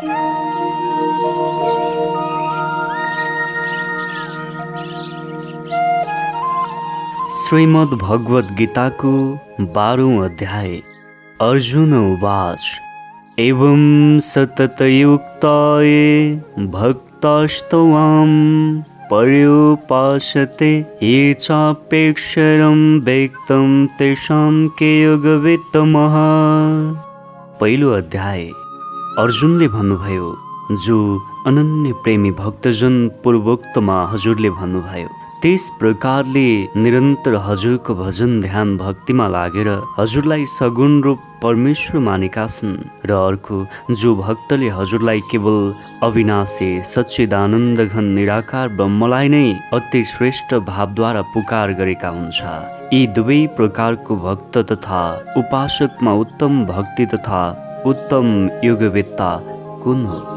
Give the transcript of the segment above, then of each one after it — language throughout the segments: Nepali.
श्रीमद् भगवत गीताको बाह्रौँ अध्याय अर्जुन उवाच। एवं सततयुक्ताय भक्तास्तवां पर्युपासते ये चापेक्षरं व्यक्तं तेषां के योगवित्तमः। पहिलो अध्याय। अर्जुनले भन्नुभयो जो अनन्य प्रेमी भक्तजन पूर्वोक्तमा हजुरले भन्नुभयो त्यस प्रकारले निरन्तर हजुरको भजन ध्यान भक्तिमा लागेर हजुरलाई सगुण रूप परमेश्वर मानेका छन् र अर्को जो भक्तले हजुरलाई केवल अविनाशी सच्चिदानन्द घन निराकार ब्रह्मलाई नै अति श्रेष्ठ भावद्वारा पुकार गरेका हुन्छ। यी दुवै प्रकारको भक्त तथा उपासकमा उत्तम भक्ति तथा उत्तम योगवेत्ता कुन हो?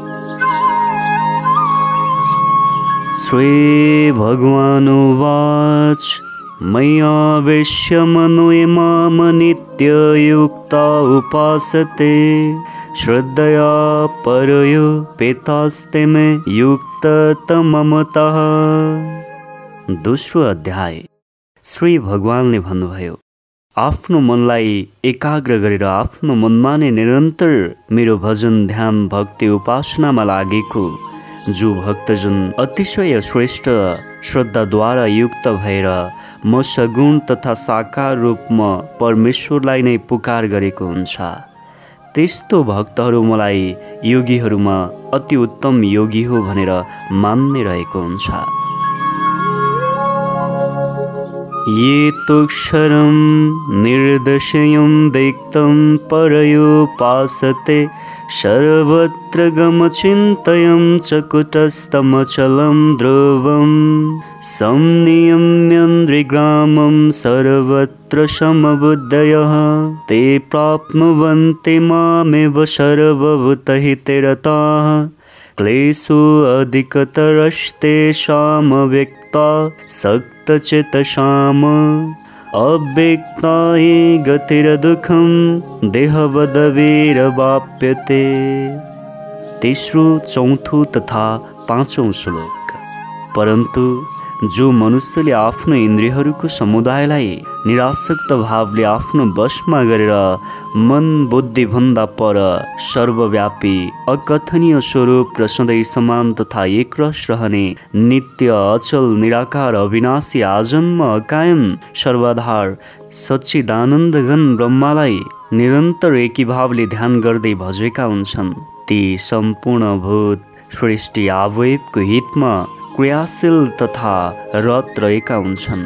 श्रीभगवानुवाच मय्यावेश्य मनोय माम नित्ययुक्ता उपासते। श्रद्धया परयो पेतास्ते मे युक्ततममतः। दोस्रो अध्याय। श्री भगवानले भन्नुभयो आफ्नो मनलाई एकाग्र गरेर आफ्नो मनमा नै निरन्तर मेरो भजन ध्यान भक्ति उपासनामा लागेको जो भक्तजन अतिशय श्रेष्ठ श्रद्धाद्वारा युक्त भएर म सगुण तथा साकार रूपमा परमेश्वरलाई नै पुकार गरेको हुन्छ। त्यस्तो भक्तहरू मलाई योगीहरूमा अति उत्तम योगी हो भनेर मान्ने रहेको हुन्छ। ये तुक्षरं निर्दशयं व्यक्तं परयोपासते सर्वत्र गमचिन्तयं च कुटस्थमचलं ध्रुवं संनियम्यन्द्रिग्रामं सर्वत्र समबुद्धयः ते प्राप्नुवन्ति मामेव सर्वभूतहिते रताः क्लेशो अधिकतरस्तेषामव्यक्ता सक्तचितशाम अव्यक्ता हि गतिरदुःखं देहवदवीरवाप्यते तेस्रो चौथो तथा पाँचौँ श्लोक। परन्तु जो मनुष्यले आफ्नो इन्द्रियहरूको समुदायलाई निरासक्त भावले आफ्नो वशमा गरेर मन बुद्धिभन्दा पर सर्वव्यापी अकथनीय स्वरूप र सधैँ समान तथा एकरस रहने नित्य अचल निराकार अविनाशी आजन्म अकायम सर्वाधार सच्चिदानन्दगन ब्रह्मालाई निरन्तर एकीभावले ध्यान गर्दै भजेका हुन्छन्। ती सम्पूर्ण भूत सृष्टि आवयवको हितमा क्रियाशील तथा रत रहेका हुन्छन्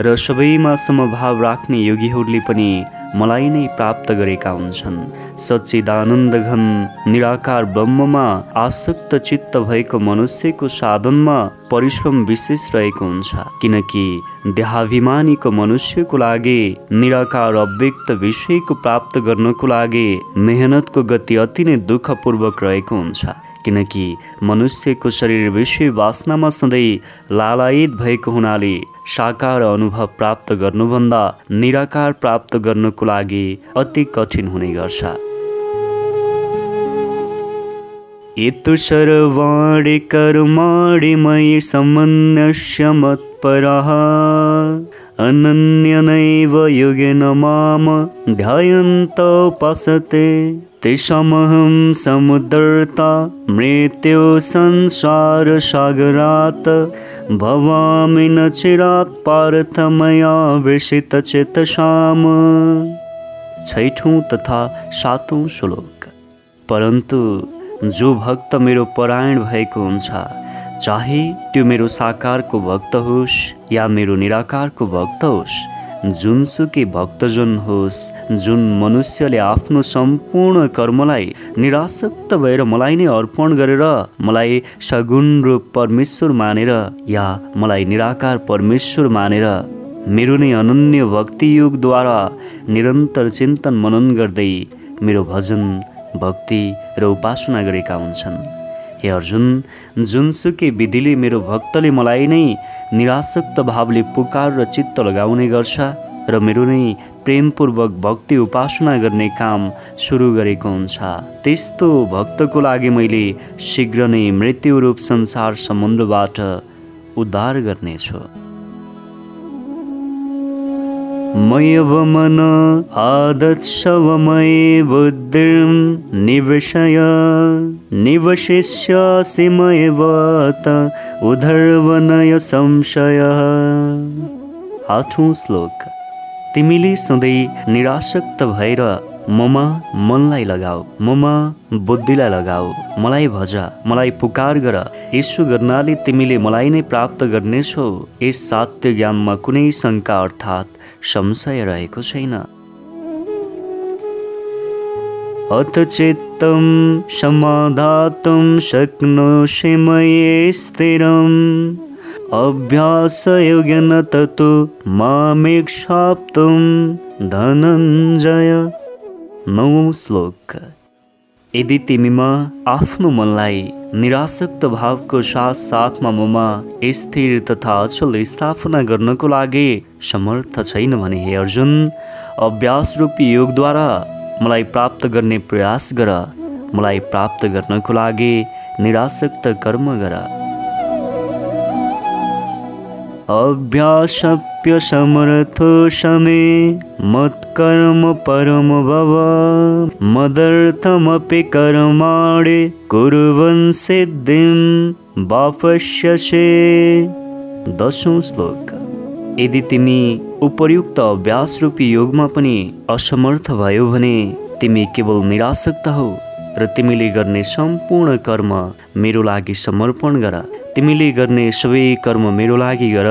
र सबैमा समभाव राख्ने योगीहरूले पनि मलाई नै प्राप्त गरेका हुन्छन्। सच्चिदानन्द घन निराकार ब्रह्ममा आसक्त चित्त भएको मनुष्यको साधनमा परिश्रम विशेष रहेको हुन्छ किनकि देहाभिमानीको मनुष्यको लागि निराकार अव्यक्त विषयको प्राप्त गर्नको लागि मेहनतको गति अति नै दुःखपूर्वक रहेको हुन्छ। किनकि मनुष्यको शरीर विषय वासनामा सधैँ लालायित भएको हुनाले साकार अनुभव प्राप्त गर्नुभन्दा निराकार प्राप्त गर्नको लागि अति कठिन हुने गर्छ। यतु सर्वाणि कर्माणि मयि मत्परः अनन्यनैव युगेन माम ध्यायन्तोपासते तेषामहं समुद्रता मृत्यो संसारसागरात् भवामि न चिरात् पार्थमया वृषितचेतसाम छैठौँ तथा सातौँ श्लोक। परन्तु जो भक्त मेरो परायण भएको हुन्छ चाहे त्यो मेरो साकारको भक्त होस् या मेरो निराकारको भक्त होस् जुनसुकै भक्तजन होस् जुन मनुष्यले आफ्नो सम्पूर्ण कर्मलाई निरासक्त भएर मलाई नै अर्पण गरेर मलाई सगुण रूप परमेश्वर मानेर या मलाई निराकार परमेश्वर मानेर मेरो नै अनन्य भक्ति युगद्वारा निरन्तर चिन्तन मनन गर्दै मेरो भजन भक्ति र उपासना गरेका हुन्छन्। हे अर्जुन जुनसुकै विधिले मेरो भक्तले मलाई नै निरासक्त भावले पुकार र चित्त लगाउने गर्छ र मेरो नै प्रेमपूर्वक भक्ति उपासना गर्ने काम सुरु गरेको हुन्छ। त्यस्तो भक्तको लागि मैले शीघ्र नै मृत्युरूप संसार समुद्रबाट उद्धार गर्नेछु। मयव मन आदत्सवमये बुद्धिं निवशय निवशिष्यसि मयव त उधर्वनय संशय। आठौँ श्लोक। तिमीले सधैँ निराशक्त भएर ममा मनलाई लगाऊ ममा बुद्धिलाई लगाऊ मलाई भज मलाई पुकार गर। यसो गर्नाले तिमीले मलाई नै प्राप्त गर्नेछौ। यस सात्य ज्ञानमा कुनै शङ्का अर्थात् संशय रहेको छैन अथ चित्तं समाधातुं शक्नोषि मये स्थिरम् अभ्यासयोग्यन ततो मामेक्षाप्तुं धनञ्जय नौ श्लोक यदि तिमीमा आफ्नो मनलाई निरासक्त भावको साथ साथमा ममा स्थिर तथा अचल स्थापना गर्नको लागि समर्थ छैन भने हे अर्जुन अभ्यास रूपी योगद्वारा मलाई प्राप्त गर्ने प्रयास गर। मलाई प्राप्त गर्नको लागि निरासक्त कर्म गर। अभ्यासप्यसमर्थो शमे मत्कर्म परम भव। मदर्थमपि कर्माणि कुर्वन् सिद्धिं वापस्यसे दशौँ श्लोक। यदि तिमी उपयुक्त अभ्यास रूपी योगमा पनि असमर्थ भयो भने तिमी केवल निराशक्त हौ र तिमीले गर्ने सम्पूर्ण कर्म मेरो लागि समर्पण गर। तिमीले गर्ने सबै कर्म मेरो लागि गर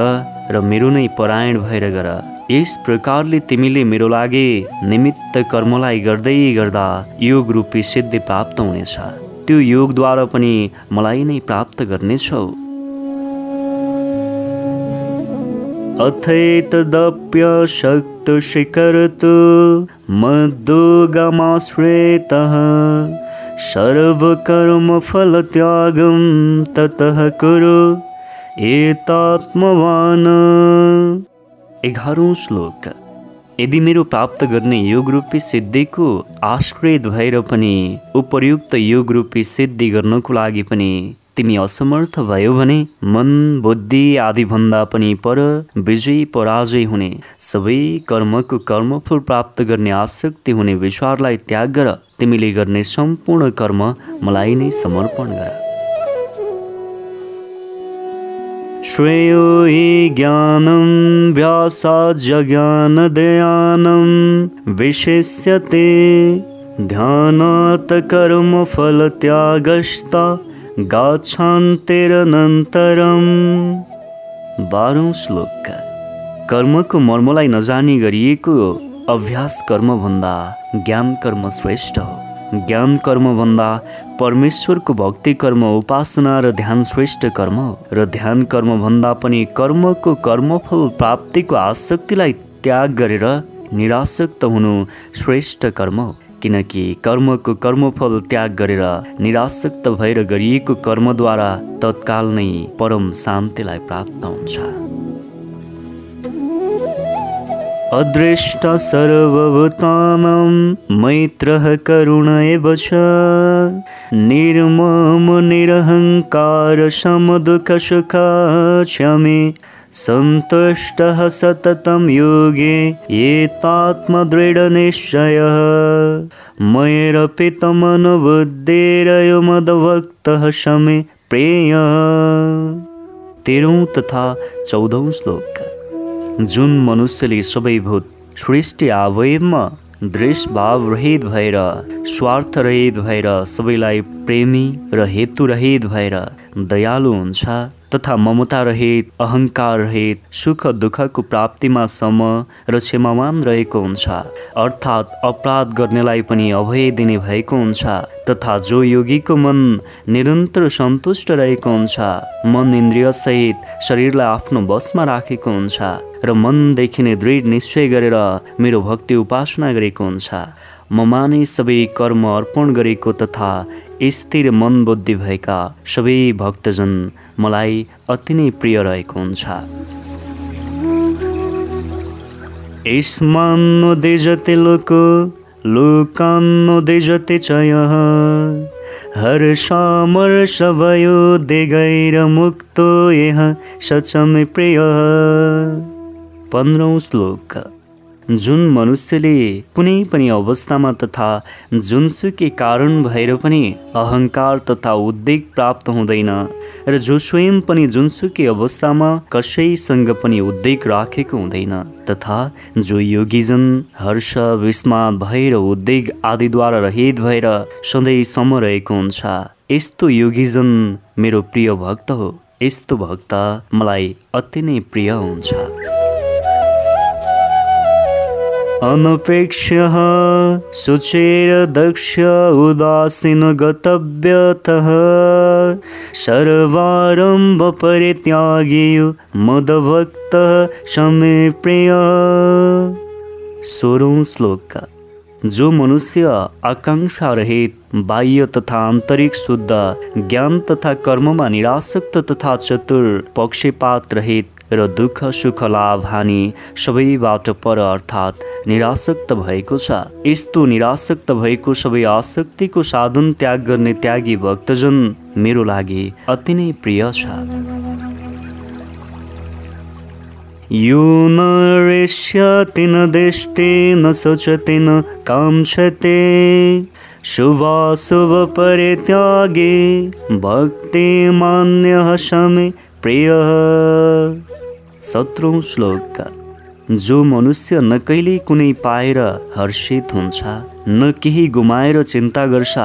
र मेरो नै परायण भएर गर। यस प्रकारले तिमीले मेरो लागि निमित्त कर्मलाई गर्दै गर्दा योग रूपी सिद्धि प्राप्त हुनेछ। त्यो योगद्वारा पनि मलाई नै प्राप्त गर्नेछौ। अथैतदप्यशक्तशिखरतु मद्दोगमाश्रेतः सर्वकर्मफलत्यागं ततः कुरु एतात्मवान्। एघारौँ श्लोक। यदि मेरो प्राप्त गर्ने योग रूपी सिद्धिको आश्रय भएर पनि उपयुक्त योग रूपी सिद्धि गर्नको लागि पनि तिमी असमर्थ भयो भने मन बुद्धि आदिभन्दा पनि पर विजय पराजय हुने सबै कर्मको कर्मफल प्राप्त गर्ने आसक्ति हुने विचारलाई त्याग गर। तिमीले गर्ने सम्पूर्ण कर्म मलाई नै समर्पण गर। श्रेयो हि ज्ञानं व्यासाज्ञानदयानं विशिष्यते ध्यानात् कर्मफलत्यागस्ता गाछान्तेरनन्तरम् बाह्रौँ श्लोक कर्मको मर्मलाई नजानी गरिएको अभ्यास कर्मभन्दा ज्ञान कर्म श्रेष्ठ हो ज्ञान कर्मभन्दा परमेश्वरको भक्ति कर्म उपासना र ध्यान श्रेष्ठ कर्म र ध्यान कर्मभन्दा पनि कर्मको कर्मफल प्राप्तिको आसक्तिलाई त्याग गरेर निरासक्त हुनु श्रेष्ठ कर्म किनकि कर्मको कर्मफल त्याग गरेर निरासक्त भएर गरिएको कर्मद्वारा तत्काल नै परम शान्तिलाई प्राप्त हुन्छ। अदृष्ट सर्वभूतामं मैत्रः करुण एव च। निर्मम च मे सन्तुष्टः सततं योगे एतात्मदृढनिश्चयः। मयिरपितमनुबुद्धेरय मदभक्तः शमि प्रेया। तिरुं तथा चौदौ श्लोकः। जुन मनुष्यले सबै भूत सृष्टि अवयवमा भाव रहित भएर स्वार्थ रहित भएर सबैलाई प्रेमी र हेतुरहित भएर दयालु हुन्छ तथा ममता रहित अहङ्कार रहित सुख दुःखको प्राप्तिमा सम र क्षमावान रहेको हुन्छ। अर्थात् अपराध गर्नेलाई पनि अभय दिने भएको हुन्छ तथा जो योगीको मन निरन्तर सन्तुष्ट रहेको हुन्छ मन इन्द्रियसहित शरीरलाई आफ्नो बसमा राखेको हुन्छ र मनदेखि नै दृढ निश्चय गरेर मेरो भक्ति उपासना गरेको हुन्छ। ममा नै सबै कर्म अर्पण गरेको तथा स्थिर मन बुद्धि भएका सबै भक्तजन मलाई अति नै प्रिय रहेको हुन्छ। यस्मान्नो देजते लोक लोकान्नो देजते चयः। हर्षामर्ष भयो देगैरमुक्तो यः सचमे प्रिय। पन्ध्रौँ श्लोक। जुन मनुष्यले कुनै पनि अवस्थामा तथा जुनसुकै कारण भएर पनि अहङ्कार तथा उद्वेग प्राप्त हुँदैन र जो स्वयं पनि जुनसुकै अवस्थामा कसैसँग पनि उद्वेग राखेको हुँदैन तथा जो योगीजन हर्ष विस्मात भएर उद्वेग आदिद्वारा रहित भएर सधैँ सम रहेको हुन्छ। यस्तो योगीजन मेरो प्रिय भक्त हो। यस्तो भक्त मलाई अति नै प्रिय हुन्छ। अनपेक्ष्यः दक्ष उदासीन गतव्यतः सर्वारम्भ परित्यागेयु मदभक्तः समे प्रिय। सोह्रौँ श्लोक। जो मनुष्य आकाङ्क्षा रहित बाह्य तथा आन्तरिक शुद्ध ज्ञान तथा कर्ममा निरासक्त तथा चतुर पक्षपात रहित र दुःख सुख लाभ हानि सबैबाट पर अर्थात् निरासक्त भएको छ। यस्तो निरासक्त भएको सबै आसक्तिको साधन त्याग गर्ने त्यागी भक्तजन मेरो लागि अति नै प्रिय छ। यो न रेष्यति न दृष्टि न सोचति न काङ्क्षते शुभाशुभ परित्यागे भक्ति मान्य शमे प्रिय। सत्रौँ श्लोक जो मनुष्य न कहिले कुनै पाएर हर्षित हुन्छ न केही गुमाएर चिन्ता गर्छ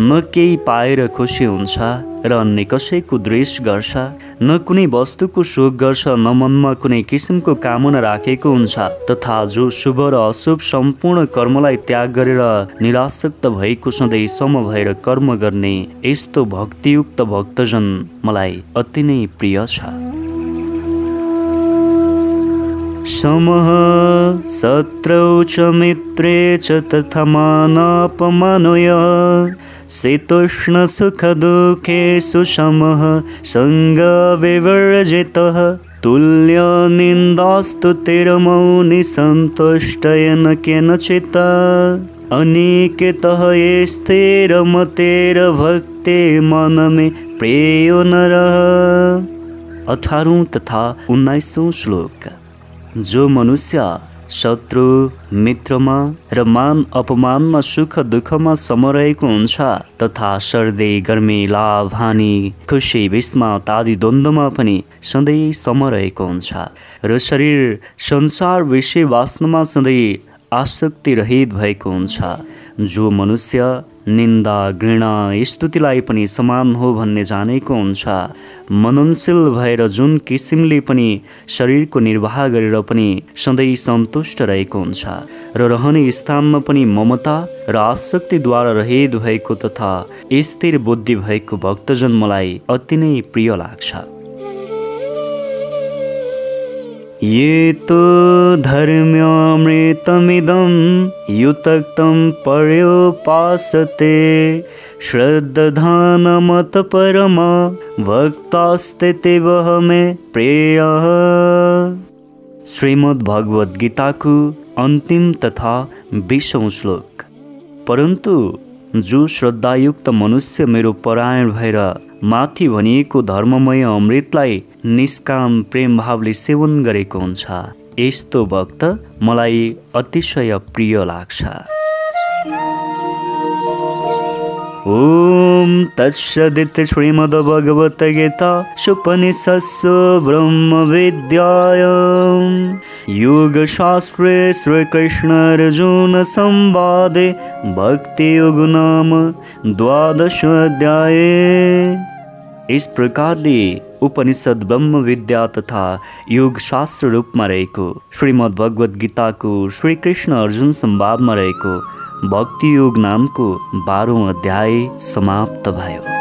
न केही पाएर खुसी हुन्छ र अन्य कसैको द्वेष गर्छ न कुनै वस्तुको शोक गर्छ न मनमा कुनै किसिमको कामना राखेको हुन्छ तथा जो शुभ र अशुभ सम्पूर्ण कर्मलाई त्याग गरेर निरासक्त भएको सधैँ सम भएर कर्म गर्ने यस्तो भक्तियुक्त भक्तजन मलाई अति नै प्रिय छ। समः शत्रौ च मित्रे च तथा मानापमानय शीतोष्णसुखदुःखेषु समः सङ्गविवर्जितः तुल्यनिन्दास्तुतिर्मौनिसन्तुष्टयन केनचित्। अनिकेतः ये स्थिरमतेर्भक्ते मनमे प्रेयो नरः। अठारौँ तथा उन्नाइसौँ श्लोक। जो मनुष्य शत्रु मित्रमा र मान अपमानमा सुख दुःखमा समरहेको हुन्छ तथा सर्दी गर्मी लाभ हानि खुसी विस्मात आदि द्वन्द्वमा पनि सधैँ समरहेको हुन्छ र शरीर संसार विषय वास्नुमा सधैँ आसक्ति रहित भएको हुन्छ। जो मनुष्य निन्दा घृणा स्तुतिलाई पनि समान हो भन्ने जानेको हुन्छ। मननशील भएर जुन किसिमले पनि शरीरको निर्वाह गरेर पनि सधैँ सन्तुष्ट रहेको हुन्छ र रहने स्थानमा पनि ममता र आसक्तिद्वारा रहित भएको तथा स्थिर बुद्धि भएको भक्तजन मलाई अति नै प्रिय लाग्छ। ये तु धर्म्यामृतमिदं युतक्तं पर्योपासते श्रद्धानमतपरमा भक्तास्ते वह मे प्रेय। श्रीमद् भगवद् गीताको अन्तिम तथा विषौँ श्लोक। परन्तु जो श्रद्धायुक्त मनुष्य मेरो परायण भएर माथि भनिएको धर्ममय अमृतलाई निष्काम प्रेम भावले सेवन गरेको हुन्छ। यस्तो भक्त मलाई अतिशय प्रिय लाग्छ। ॐ तत्सदित श्रीमद्भगवद्गीता सुपनिषत्सु ब्रह्मविद्यायां योगशास्त्रे श्रीकृष्णार्जुनसंवादे भक्तियोगनाम द्वादशोऽध्याये यस प्रकारले उपनिषद ब्रह्म विद्या तथा योग शास्त्र रूपमा रहेको श्रीमद् भगवद् गीताको श्रीकृष्ण अर्जुन संवादमा रहेको भक्ति योग नामको बाह्रौँ अध्याय समाप्त भयो